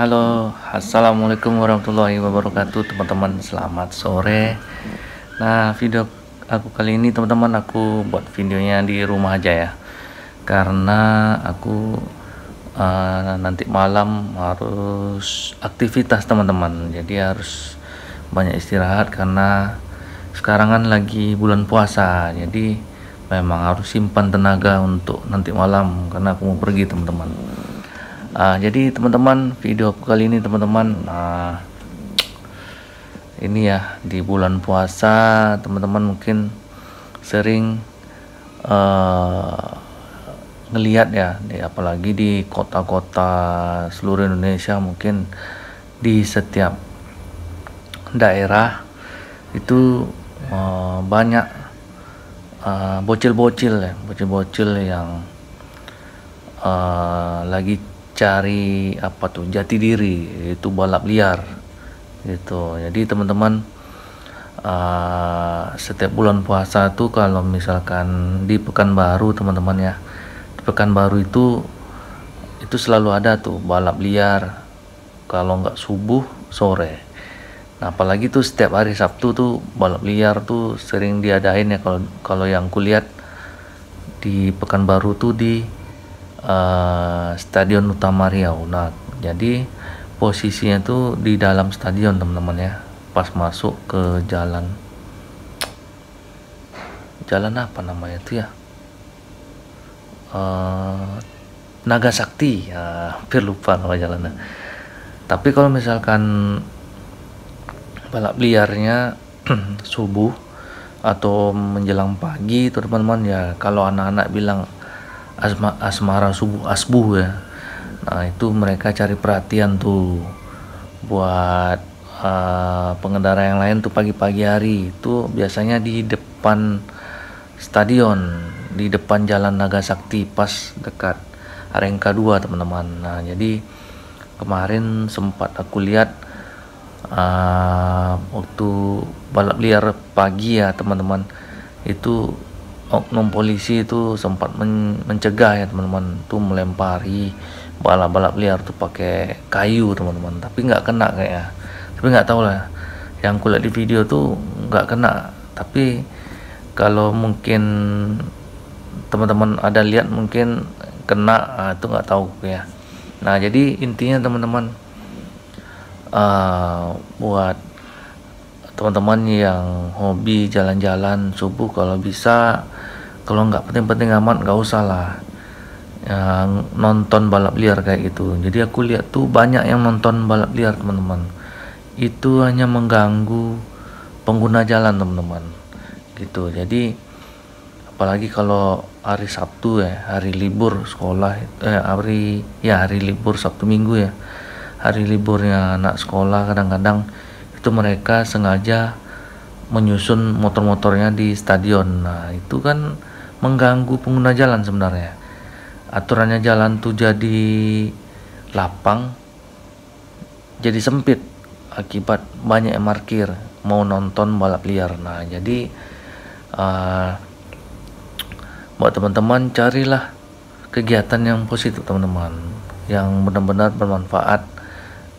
Halo, assalamualaikum warahmatullahi wabarakatuh, teman-teman. Selamat sore. Nah, video aku kali ini, teman-teman, aku buat videonya di rumah aja ya, karena aku uh, nanti malam harus aktivitas, teman-teman. Jadi harus banyak istirahat karena sekarang kan lagi bulan puasa, jadi memang harus simpan tenaga untuk nanti malam karena aku mau pergi, teman-teman uh, jadi teman-teman video aku kali ini teman-teman uh, ini ya di bulan puasa teman-teman mungkin sering uh, ngelihat ya di, apalagi di kota-kota seluruh Indonesia mungkin di setiap daerah itu uh, banyak bocil-bocil uh, ya bocil-bocil yang uh, lagi cari apa tuh jati diri itu balap liar gitu. Jadi teman-teman uh, setiap bulan puasa tuh kalau misalkan di Pekanbaru teman-teman ya di Pekanbaru itu itu selalu ada tuh balap liar. Kalau nggak subuh sore. Nah apalagi tuh setiap hari Sabtu tuh balap liar tuh sering diadain ya kalau kalau yang kulihat di Pekanbaru tuh di uh, Stadion Utama Riau. Nah, jadi posisinya itu di dalam stadion teman-teman ya. Pas masuk ke jalan jalan apa namanya itu ya? Uh, Naga Sakti ya, hampir lupa nama jalannya. Tapi kalau misalkan balap liarnya subuh atau menjelang pagi teman-teman ya kalau anak-anak bilang asma, asmara subuh asbuh ya. Nah itu mereka cari perhatian tuh buat uh, pengendara yang lain tuh pagi-pagi hari. Itu biasanya di depan stadion di depan jalan Naga Sakti pas dekat Arengka 2 teman-teman. Nah jadi kemarin sempat aku lihat uh, waktu balap liar pagi ya teman-teman. Itu oknum polisi itu sempat men mencegah ya teman-teman. Tuh melempari balap-balap liar tuh pakai kayu teman-teman. Tapi nggak kena kayaknya tapi nggak tahu lah. Yang kulihat di video tuh nggak kena. Tapi kalau mungkin teman-teman ada lihat mungkin kena nah, itu nggak tahu ya. Nah jadi intinya teman-teman uh, buat teman-teman yang hobi jalan-jalan subuh kalau bisa kalau nggak penting-penting amat nggak usah lah yang nonton balap liar kayak gitu. Jadi aku lihat tuh banyak yang nonton balap liar teman-teman. Itu hanya mengganggu pengguna jalan teman-teman. Gitu. Jadi apalagi kalau hari Sabtu ya hari libur sekolah eh hari ya hari libur Sabtu Minggu ya hari liburnya anak sekolah kadang-kadang itu mereka sengaja menyusun motor-motornya di stadion. Nah itu kan mengganggu pengguna jalan sebenarnya. Aturannya jalan tuh jadi lapang jadi sempit akibat banyak yang parkir mau nonton balap liar. Nah jadi uh, buat teman-teman carilah kegiatan yang positif teman-teman yang benar-benar bermanfaat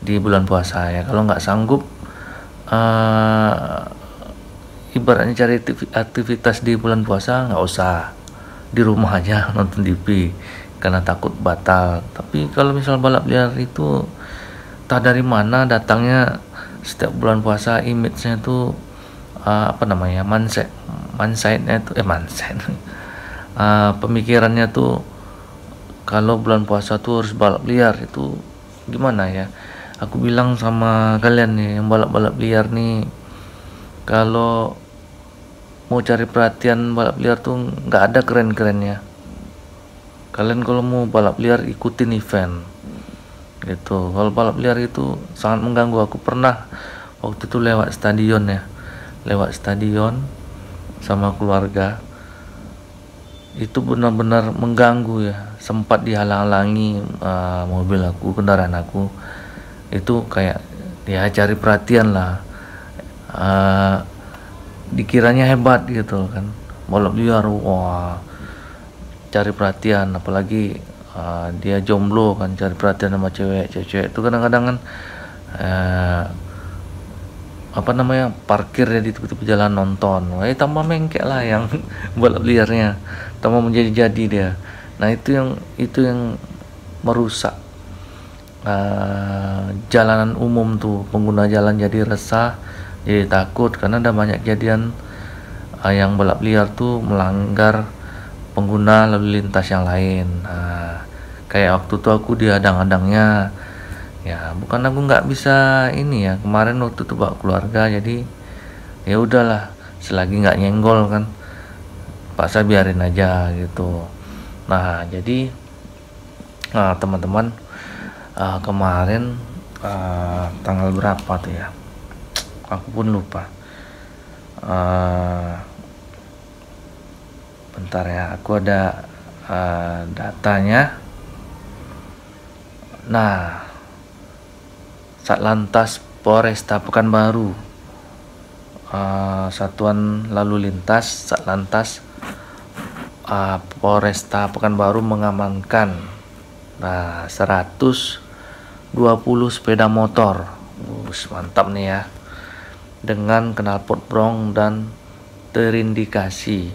di bulan puasa ya. Kalau nggak sanggup uh, ibaratnya cari aktivitas di bulan puasa nggak usah. Di rumah aja nonton TV karena takut batal. Tapi kalau misal balap liar itu tak dari mana datangnya setiap bulan puasa image-nya itu uh, apa namanya mindset mindsetnya itu eh mindset. Uh, pemikirannya tuh kalau bulan puasa tuh harus balap liar itu gimana ya aku bilang sama kalian nih yang balap-balap liar nih kalau mau cari perhatian balap liar tuh nggak ada keren-kerennya. Kalian kalau mau balap liar ikutin event. Gitu. Kalau balap liar itu sangat mengganggu. Aku pernah waktu itu lewat stadion ya. Lewat stadion sama keluarga. Itu benar-benar mengganggu ya. Sempat dihalang-halangi uh, mobil aku kendaraan aku itu kayak ya cari perhatian lah. Uh, dikiranya hebat gitu kan. Balap liar wah cari perhatian. Apalagi uh, dia jomblo kan cari perhatian sama cewek. Cewek itu kadang-kadang kan uh, apa namanya parkir ya di tepi-tepi jalan nonton. Eh tambah mengkek lah yang balap liarnya. Tambah menjadi-jadi dia. Nah itu yang itu yang merusak uh, jalanan umum tuh pengguna jalan jadi resah jadi takut karena ada banyak kejadian uh, yang balap liar tuh melanggar pengguna lalu lintas yang lain. Nah, kayak waktu tuh aku diadang-adangnya ya bukan aku nggak bisa ini ya kemarin waktu itu bawa keluarga jadi ya udahlah selagi nggak nyenggol kan paksa biarin aja gitu. Nah jadi nah, teman-teman uh, kemarin uh, tanggal berapa tuh ya? Aku pun lupa. Uh, bentar ya aku ada uh, datanya. Nah Satlantas Polresta Pekanbaru. Uh, Satuan Lalu Lintas Satlantas uh, Polresta Pekanbaru mengamankan. Nah 120 sepeda motor Us, mantap nih ya dengan knalpot brong dan terindikasi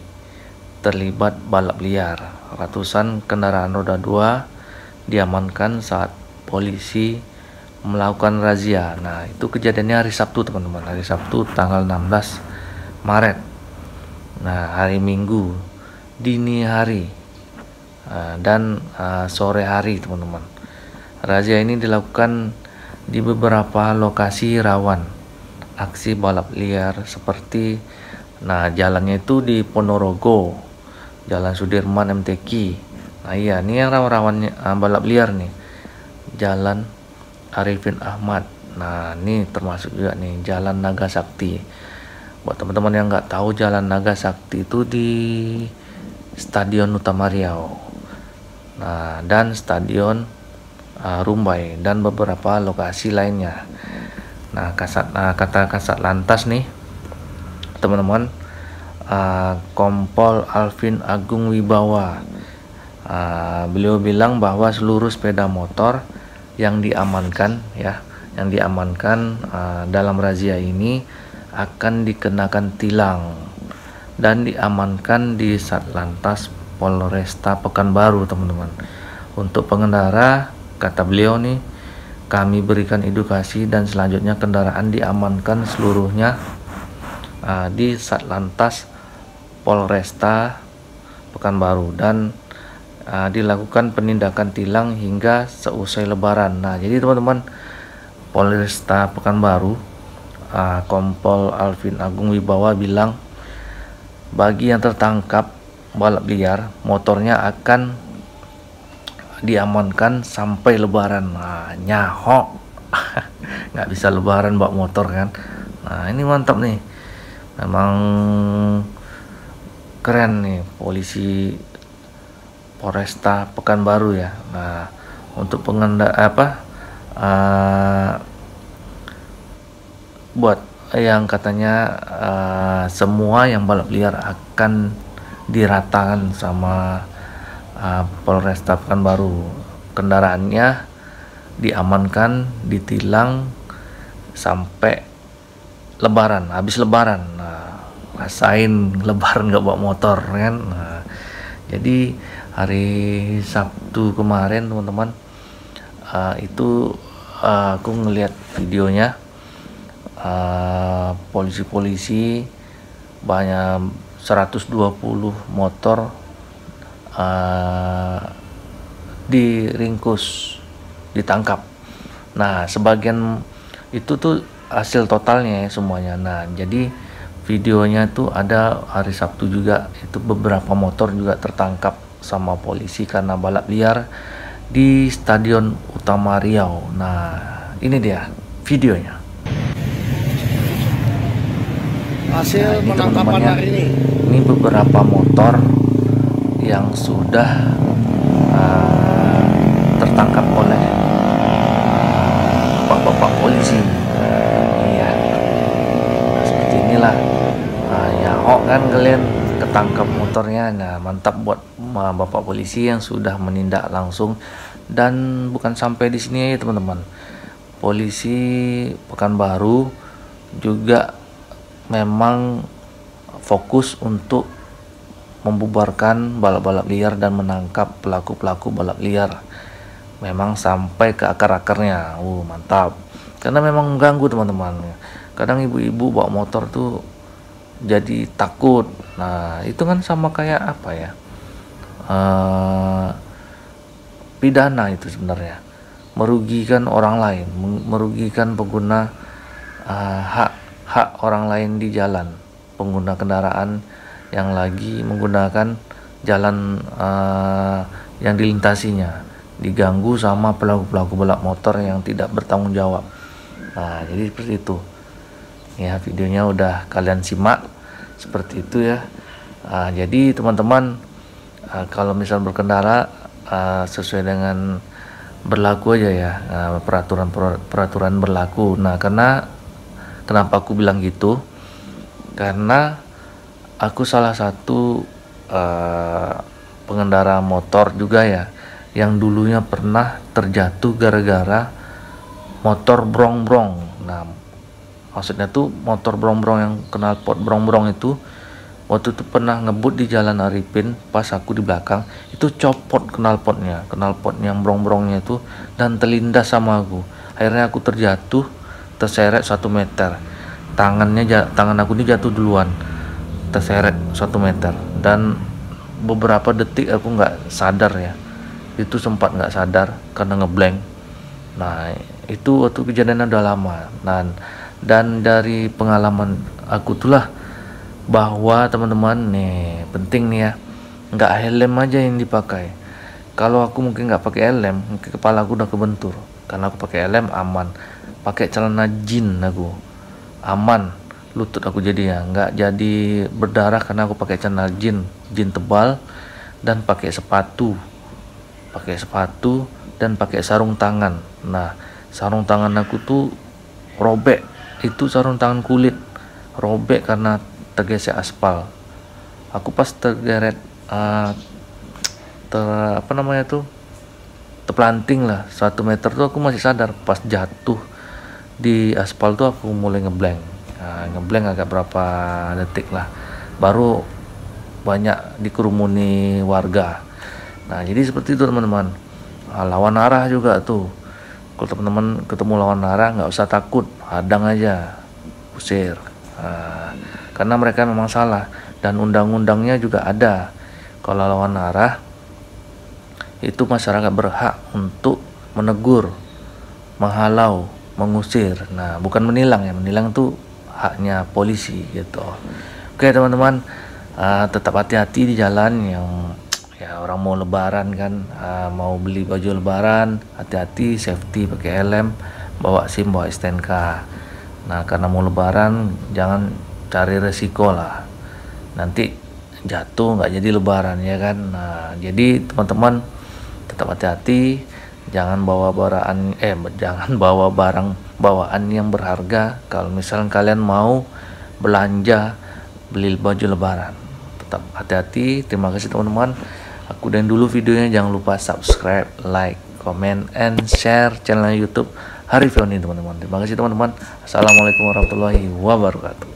terlibat balap liar ratusan kendaraan roda 2 diamankan saat polisi melakukan razia. Nah, itu kejadiannya hari Sabtu, teman-teman. Hari Sabtu tanggal 16 Maret. Nah, hari Minggu dini hari uh, dan uh, sore hari, teman-teman. Razia ini dilakukan di beberapa lokasi rawan aksi balap liar seperti nah jalannya itu di Ponorogo, Jalan Sudirman MTQ. Nah, iya, ini yang rawan-rawan uh, balap liar nih. Jalan Arifin Ahmad nah ini termasuk juga nih Jalan Naga Sakti buat teman-teman yang nggak tahu Jalan Naga Sakti itu di Stadion Utama Riau nah dan Stadion uh, Rumbai dan beberapa lokasi lainnya. Nah kasat nah, kata kasat lantas nih teman-teman uh, Kompol Alvin Agung Wibawa. Uh, beliau bilang bahwa seluruh sepeda motor yang diamankan ya yang diamankan uh, dalam razia ini akan dikenakan tilang dan diamankan di Satlantas Polresta Pekanbaru teman-teman. Untuk pengendara kata beliau nih kami berikan edukasi dan selanjutnya kendaraan diamankan seluruhnya uh, di Satlantas Polresta Pekanbaru dan uh, dilakukan penindakan tilang hingga seusai lebaran. Nah jadi teman-teman Polresta Pekanbaru uh, Kompol Alvin Agung Wibawa bilang bagi yang tertangkap balap liar motornya akan diamankan sampai lebaran. Nah, nyahok. Nggak bisa lebaran bawa motor kan? Nah ini mantap nih. Memang keren nih polisi Polresta Pekanbaru ya. Nah, untuk pengendara apa uh, buat yang katanya uh, semua yang balap liar akan diratakan sama uh, Polresta Pekanbaru. Kendaraannya diamankan, ditilang sampai Lebaran, habis Lebaran. Nah, rasain Lebaran nggak bawa motor kan. Nah, jadi hari Sabtu kemarin teman-teman uh, itu uh, aku ngelihat videonya polisi-polisi uh, banyak 120 motor uh, diringkus ditangkap nah sebagian itu tuh hasil totalnya ya semuanya nah jadi videonya tuh ada hari Sabtu juga itu beberapa motor juga tertangkap sama polisi karena balap liar di Stadion Utama Riau. Nah, ini dia videonya. Hasil nah, ini penangkapan hari ini. Ini beberapa motor yang sudah uh, tertangkap oleh bapak-bapak polisi. Iya, nah, seperti inilah. Nah, ya, kan kalian ketangkap motornya. Nah, mantap buat uh, bapak polisi yang sudah menindak langsung dan bukan sampai di sini ya teman-teman polisi Pekanbaru juga memang fokus untuk membubarkan balap-balap liar dan menangkap pelaku-pelaku balap liar. Memang sampai ke akar-akarnya. Uh mantap. Karena memang mengganggu teman-teman. Kadang ibu-ibu bawa motor tuh jadi takut. Nah itu kan sama kayak apa ya? Uh, pidana itu sebenarnya. Merugikan orang lain. Merugikan pengguna uh, hak hak orang lain di jalan. Pengguna kendaraan yang lagi menggunakan jalan uh, yang dilintasinya. Diganggu sama pelaku-pelaku balap motor yang tidak bertanggung jawab. Nah jadi seperti itu. Ya videonya udah kalian simak seperti itu ya. Uh, jadi teman-teman uh, kalau misal berkendara uh, sesuai dengan berlaku aja ya. Uh, peraturan peraturan berlaku. Nah karena kenapa aku bilang gitu? Karena aku salah satu uh, pengendara motor juga ya yang dulunya pernah terjatuh gara-gara motor brong-brong. Nah, maksudnya tuh motor brong-brong yang kenal pot brong-brong itu waktu itu pernah ngebut di jalan Arifin pas aku di belakang itu copot knalpotnya knalpot yang brong-brongnya itu dan terlindas sama aku. Akhirnya aku terjatuh terseret satu meter. Tangannya tangan aku ini jatuh duluan terseret satu meter. Dan beberapa detik aku nggak sadar ya. Itu sempat nggak sadar karena ngeblank. Nah itu waktu kejadian udah lama. Dan dan dari pengalaman aku itulah bahwa teman-teman nih penting nih ya nggak helm aja yang dipakai. Kalau aku mungkin nggak pakai helm mungkin kepala aku udah kebentur. Karena aku pakai helm aman. Pakai celana jin aku aman lutut aku jadi ya. Nggak jadi berdarah karena aku pakai channel jin jin tebal dan pakai sepatu. Pakai sepatu dan pakai sarung tangan. Nah sarung tangan aku tuh robek. Itu sarung tangan kulit. Robek karena tergesek aspal. Aku pas tergeret uh, ter apa namanya tuh terplanting lah. Satu meter tuh aku masih sadar. Pas jatuh di aspal tuh aku mulai ngeblank nah, ngeblank agak berapa detik lah. Baru banyak dikerumuni warga. Nah jadi seperti itu teman-teman. Nah, lawan arah juga tuh. Kalau teman-teman ketemu lawan arah nggak usah takut. Hadang aja. Usir. Nah, karena mereka memang salah. Dan undang-undangnya juga ada. Kalau lawan arah itu masyarakat berhak untuk menegur menghalau mengusir. Nah bukan menilang ya. Menilang tuh haknya polisi gitu. Oke teman-teman uh, tetap hati-hati di jalan yang ya orang mau lebaran kan uh, mau beli baju lebaran hati-hati safety pakai helm bawa SIM bawa STNK nah karena mau lebaran jangan cari resiko lah. Nanti jatuh nggak jadi lebaran ya kan? Nah jadi teman-teman tetap hati-hati jangan bawa barang eh jangan bawa barang bawaan yang berharga. Kalau misalnya kalian mau belanja beli baju lebaran. Tetap hati-hati. Terima kasih teman-teman. Aku dan dulu videonya. Jangan lupa subscribe like comment and share channel youtube Hari ini teman-teman. Terima kasih teman-teman. Assalamualaikum warahmatullahi wabarakatuh